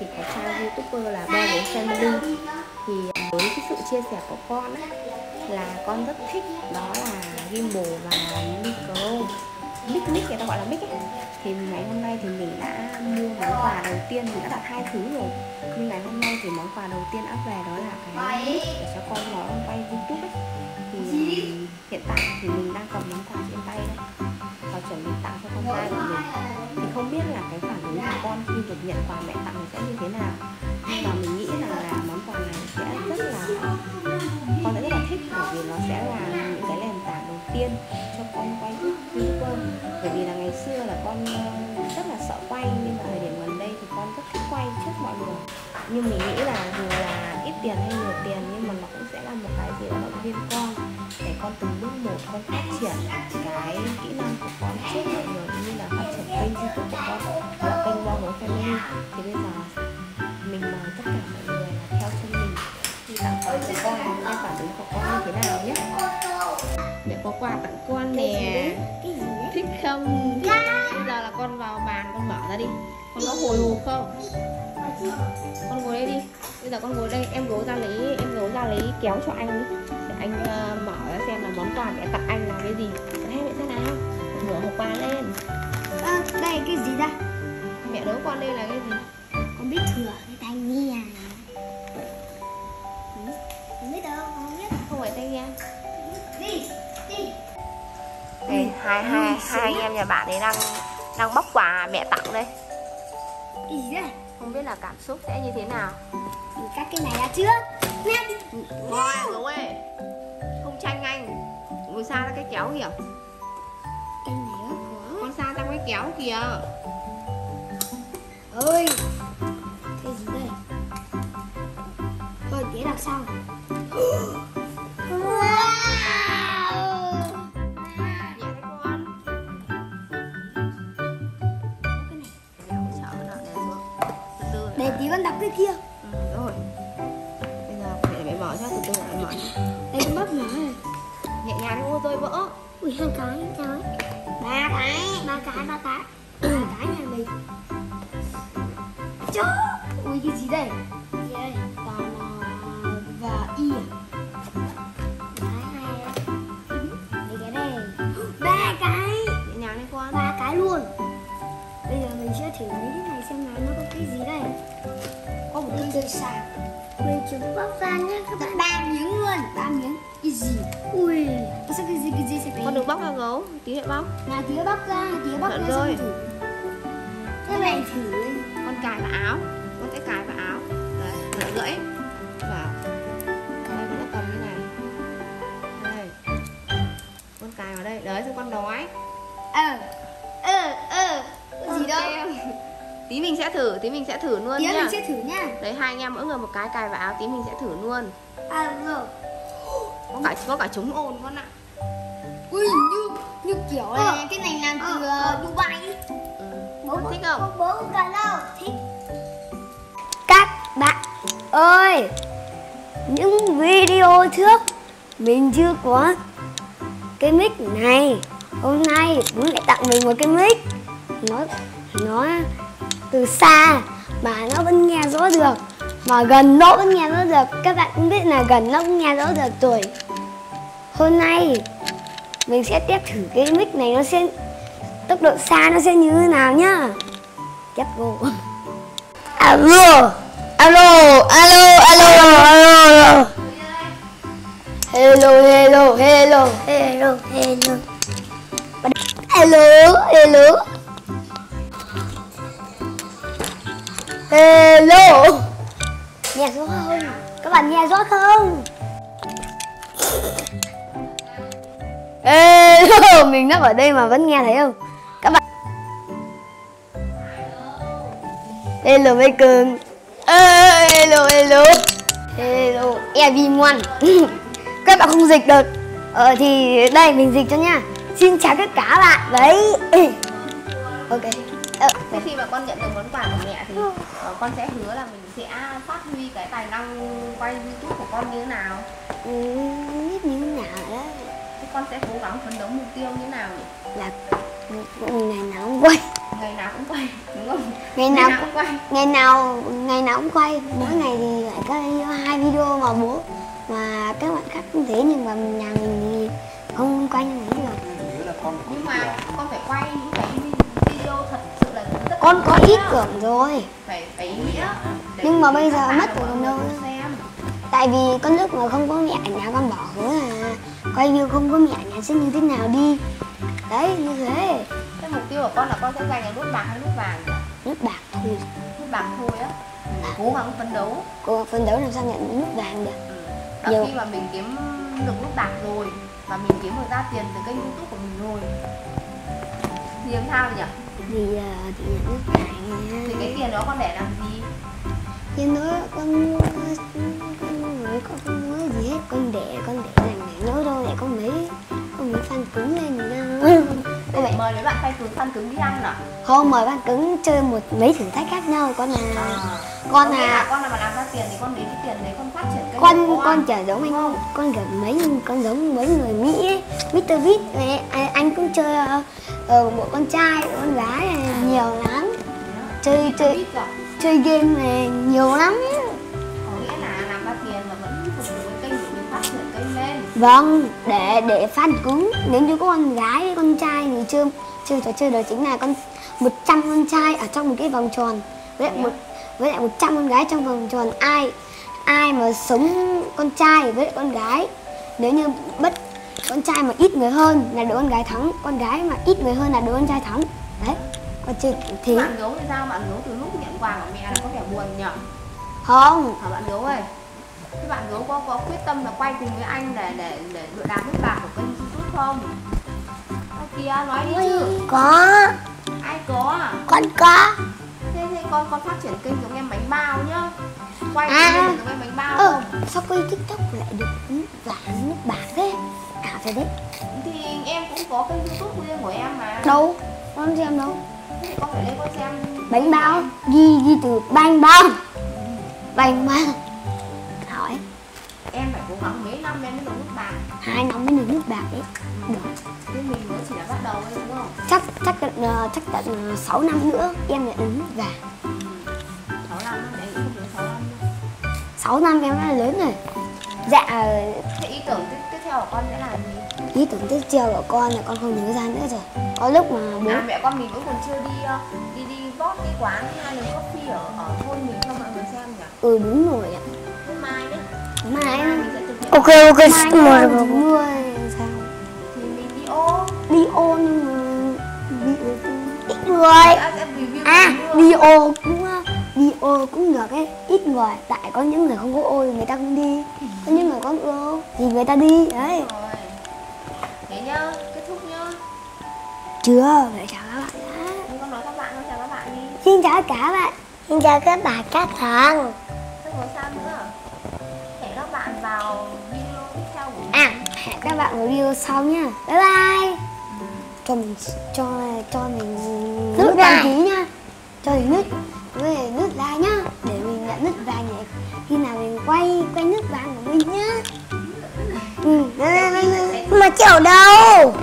thì có trang youtuber là Bo Family. Thì à, với cái sự chia sẻ của con ấy, là con rất thích đó là gimbal và micro mic mic người ta gọi là mic ấy. Thì ngày hôm nay thì mình đã mua món quà đầu tiên mình đã đặt hai thứ rồi. Nhưng ngày hôm nay thì món quà đầu tiên áp về đó là cái mic để cho con nó quay youtube ấy. Thì à, hiện tại thì mình đang cầm món quà trên tay đây và chuẩn bị tặng cho con trai của mình thì không biết là cái phản ứng của con khi được nhận quà mẹ tặng sẽ như thế nào. Và mình nghĩ rằng là món quà này sẽ rất là, con sẽ rất là thích bởi vì nó sẽ là những cái nền tảng đầu tiên cho con quay youtuber bởi vì là ngày xưa là con ờ, rất là sợ quay, nhưng mà thời điểm gần đây thì con rất thích quay trước mọi người. Nhưng mình nghĩ là dù là ít tiền hay nhiều tiền, nhưng mà nó cũng sẽ là một cái gì đó động viên con để con từng bước một con phát triển cái kỹ năng của con trước mọi người cũng như là phát triển kênh youtube của con là kênh Bo Gấu Family. Thì bây giờ mình mời tất cả mọi người là theo chân mình đi tặng quà cho con xem phản ứng của con như thế nào nhé. Mẹ có quà tặng con nè. thích không? Bây giờ là con vào bàn con mở ra đi. Con có hồi hộp không? Con ngồi đây đi. Bây giờ con ngồi đây em gấu ra lấy em gấu ra lấy kéo cho anh đi. để anh ờ, mở ra xem là món quà mẹ tặng anh là cái gì. Hai mẹ xem nào. Mở hộp quà lên. À, đây cái gì đây? Mẹ đố con đây là cái gì? Con biết thừa cái tai nghe Ừ, không biết đâu không biết. Không phải tay nghe. Đi đi. Đây hai hai hai anh em nhà bạn ấy đang đang bóc quà mẹ tặng đây. Không biết là cảm xúc sẽ như thế nào. Cắt cái này ra trước Thôi Dũng ơi Không tranh anh. Ngồi xa ra cái kéo kìa. Con xa ra cái kéo kìa. Ơi, Cái gì đây? Rồi tía đằng sau. Dạ, để tí con đập cái kia mở cho từ từ mẹ mở đây con bóp nhỏ này. Nhẹ nhàng ô tôi vỡ. Ui hai cái trời ba cái. Ba cái ba cái. Ba cái nhà mình. Chó. Ui cái gì đây? Gì đây? Toàn là và y à? Một cái hai mấy cái đây? Ba cái. Nhẹ nhàng đi con. Ba cái luôn. Bây giờ mình sẽ thử mấy cái này xem là nó có cái gì đây? Có một dây sạc mình chúng bóc ra nhé các bạn. Ba miếng luôn. Ba miếng. Cái gì? Ui. Nó sẽ cái gì cái gì sẽ Con đừng bóc ra gấu. Tí nữa bóc. Nhà tía bóc ra tía bóc Lợn ra thử. Cái này thử. Con cài vào áo. Con sẽ cài vào áo. Đấy lưỡi mình sẽ thử tí mình sẽ thử luôn tía nhá mình sẽ thử nha. Đấy hai anh em mỗi người một cái cài vào áo tí mình sẽ thử luôn. À rồi. Có cả có cả chống ồn con ạ. Ui như như kiểu này cái này làm từ ờ, Dubai. Ừ. bố thích không? bố không cần đâu. Thích. Các bạn ơi những video trước mình chưa có cái mic này. Hôm nay bố lại tặng mình một cái mic. Nó nó từ xa, mà nó vẫn nghe rõ được. Mà gần nó vẫn nghe rõ được. Các bạn cũng biết là gần nó cũng nghe rõ được rồi. Hôm nay, mình sẽ test thử cái mic này nó sẽ, tốc độ xa nó sẽ như thế nào nhá. Chắc vô. Alo Alo Alo Alo Alo Hello Hello Hello Hello. Hello Hello Hello. Hello. Nghe rõ không? Các bạn nghe rõ không? Hello. Mình đang ở đây mà vẫn nghe thấy không? Các bạn Hello mấy cưng Ê, Hello hello. Hello everyone. Các bạn không dịch được. Ờ thì đây mình dịch cho nha. Xin chào tất cả bạn. Đấy. Ok ờ, Thế khi mà con nhận được món quà của mẹ thì ờ, con sẽ hứa là mình sẽ phát huy cái tài năng quay youtube của con như thế nào? Ừ, biết như thế nào đó. Thế con sẽ cố gắng phấn đấu mục tiêu như thế nào nhỉ? Là ngày nào cũng quay. Ngày nào cũng quay đúng không? Ngày nào cũng quay. ngày nào ngày nào cũng quay. Mỗi ngày thì lại có hai video mà bố. Mà các bạn khác cũng thế nhưng mà nhà mình thì không quay như thế được. Nhưng mà con phải quay những cái video thật sự là rất con có ý nghĩa. tưởng rồi. Nhưng mà bây giờ mất mọi đâu. tại vì con lúc mà không có mẹ ở nhà con bỏ hứa là quay video không có mẹ ở nhà sẽ như thế nào đi. Đấy như thế. Cái mục tiêu của con là con sẽ giành được nút bạc hay nút vàng nút bạc thôi. Nút bạc thôi á. Cố gắng phấn đấu. Cô phân đấu làm sao nhận được nút vàng được. Đó Nhiều. khi mà mình kiếm được nút bạc rồi và mình kiếm được ra tiền từ kênh youtube của mình rồi thì làm sao nhỉ thì ờ, thì nhận nút vàng thì cái tiền đó con để làm gì? Thì nó con mua con nói con mua gì hết. Con để con để dành mời mấy bạn tay cứng fan cứng đi ăn à không mời fan cứng chơi một mấy thử thách khác nhau con là con con là là con là mà làm ra tiền thì con lấy cái tiền đấy con phát triển kênh con của con chả giống anh con kiểu mấy con giống mấy người mỹ ấy Mr. Beast à, anh cũng chơi ờ, ờ, bộ con trai con gái này nhiều lắm. Chơi chơi biết rồi chơi game này nhiều lắm có nghĩa là làm ra tiền mà vẫn phục vụ cái kênh của mình phát triển kênh lên. Vâng để để fan cứng. Nếu như có con gái con trai thì chơi trò chơi đó chính là con 100 con trai ở trong một cái vòng tròn. Với lại một với lại 100 con gái trong vòng tròn. Ai ai mà sống con trai với lại con gái nếu như bất con trai mà ít người hơn là đứa con gái thắng con gái mà ít người hơn là đứa con trai thắng. Đấy con chơi kiểu thế. Bạn gấu thì sao? Bạn gấu từ lúc nhận quà của mẹ là có vẻ buồn nhở không. Hả bạn gấu ơi. Thế bạn gấu có có quyết tâm là quay cùng với anh để để để đám nút bạc của kênh youtube không kìa nói đi chứ. có. Ai có à? Con có. Thế thế con con phát triển kênh giống em bánh bao nhá. Quay À. kênh giống em bánh bao ơ không? sao quay tiktok lại được vàng nút bạc thế? Ảo thật đấy. Thì em cũng có kênh youtube riêng của em mà. Đâu? Con xem đâu. Thế thì con phải lên con xem. Bánh bao. Ghi ghi từ bánh bao. Bánh bao gắng mấy năm em mới được nút bạc. Hai năm mới được nước bạc đấy. Được. Thế mình mới chỉ là bắt đầu thôi đúng không? Chắc chắc tận ờ, chắc tận uh, 6 năm nữa em lại được nước vàng sáu năm để không đến sáu năm. 6 năm em đã lớn rồi. Dạ thế ý tưởng tiếp, tiếp theo của con sẽ là gì? ý tưởng tiếp theo của con là con không nhớ ra nữa rồi. Có lúc mà bố à, mẹ con mình vẫn còn chưa đi ờ, đi đi bót đi quán hai lần coffee ở ở thôn mình cho mọi người xem nhỉ? Ừ đúng rồi ạ. Mai đấy. Mai ok ok mai mùa mưa sao đi ô nhưng mà bị ít người à đi ô cũng ờ, đi ô cũng được ấy ít người tại có những người không có ô thì người ta không đi có những người có ô thì người ta đi đấy rồi thế nhá kết thúc nhá chưa vậy chào các bạn đã con nói các bạn chào các bạn đi xin chào các bạn xin chào các bạn các bạn các bạn video sau nhá. Bye bye. Cho mình cho cho mình nút đăng ký nhá. Cho mình nút với nút like nhá. Để mình nhận nút vàng này khi nào mình quay quay nút vàng của mình nhá. Ừ, mà chịu đâu